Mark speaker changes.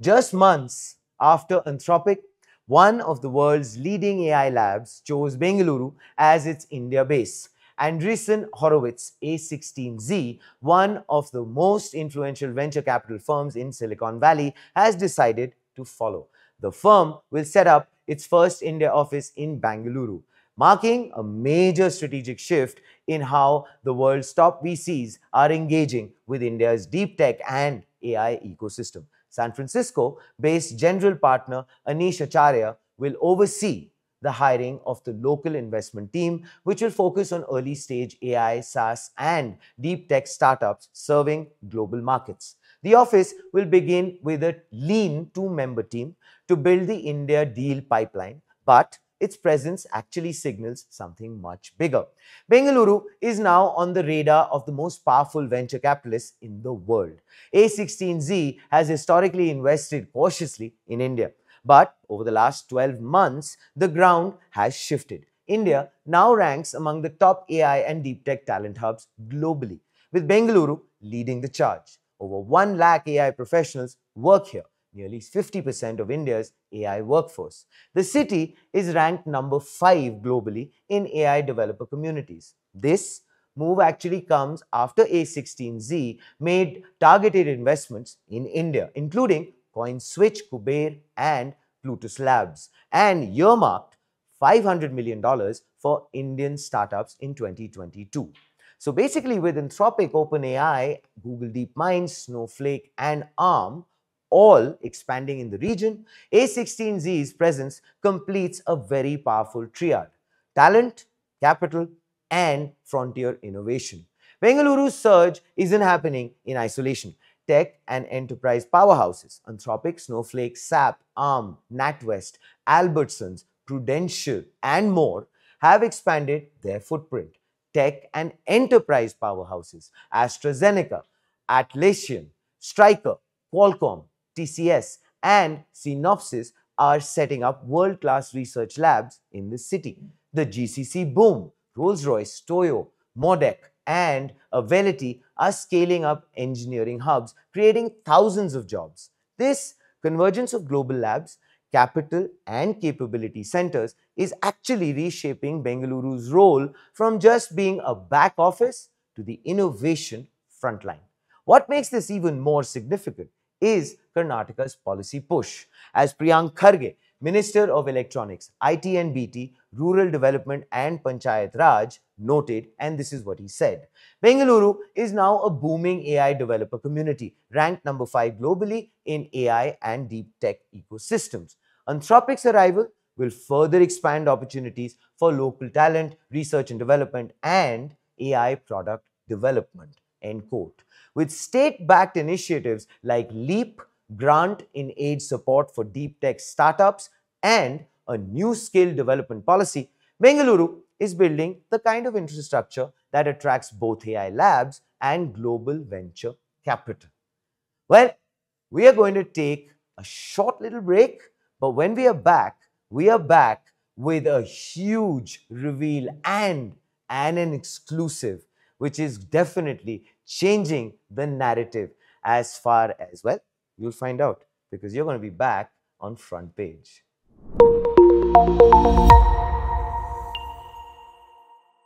Speaker 1: Just months after Anthropic, one of the world's leading AI labs chose Bengaluru as its India base. Andreessen Horowitz A16Z, one of the most influential venture capital firms in Silicon Valley, has decided to follow. The firm will set up its first India office in Bengaluru, marking a major strategic shift in how the world's top VCs are engaging with India's deep tech and AI ecosystem. San Francisco based general partner Anish Acharya will oversee the hiring of the local investment team, which will focus on early stage AI, SaaS, and deep tech startups serving global markets. The office will begin with a lean two member team to build the India deal pipeline, but its presence actually signals something much bigger. Bengaluru is now on the radar of the most powerful venture capitalists in the world. A16Z has historically invested cautiously in India. But over the last 12 months, the ground has shifted. India now ranks among the top AI and deep tech talent hubs globally, with Bengaluru leading the charge. Over 1 lakh AI professionals work here, nearly 50% of India's AI workforce. The city is ranked number 5 globally in AI developer communities. This move actually comes after A16Z made targeted investments in India, including CoinSwitch, Kuber, and Plutus Labs, and earmarked $500 million for Indian startups in 2022. So basically, with Anthropic, OpenAI, Google DeepMind, Snowflake, and ARM all expanding in the region, A16Z's presence completes a very powerful triad talent, capital, and frontier innovation. Bengaluru's surge isn't happening in isolation tech and enterprise powerhouses Anthropic, Snowflake, SAP, ARM, NatWest, Albertsons, Prudential, and more have expanded their footprint. Tech and enterprise powerhouses AstraZeneca, Atlassian, Stryker, Qualcomm, TCS, and Synopsys are setting up world class research labs in the city. The GCC boom, Rolls Royce, Toyo, Modec, and Avality are scaling up engineering hubs, creating thousands of jobs. This convergence of global labs, capital, and capability centers is actually reshaping Bengaluru's role from just being a back office to the innovation frontline. What makes this even more significant is Karnataka's policy push. As Priyank Kharge, Minister of Electronics, IT and BT, Rural Development and Panchayat Raj noted, and this is what he said. Bengaluru is now a booming AI developer community, ranked number 5 globally in AI and deep tech ecosystems. Anthropic's arrival will further expand opportunities for local talent, research and development, and AI product development. End quote. With state-backed initiatives like LEAP, grant in aid support for deep tech startups, and a new skill development policy, Bengaluru is building the kind of infrastructure that attracts both AI labs and global venture capital. Well, we are going to take a short little break, but when we are back, we are back with a huge reveal and, and an exclusive, which is definitely changing the narrative as far as, well, you'll find out because you're going to be back on front page.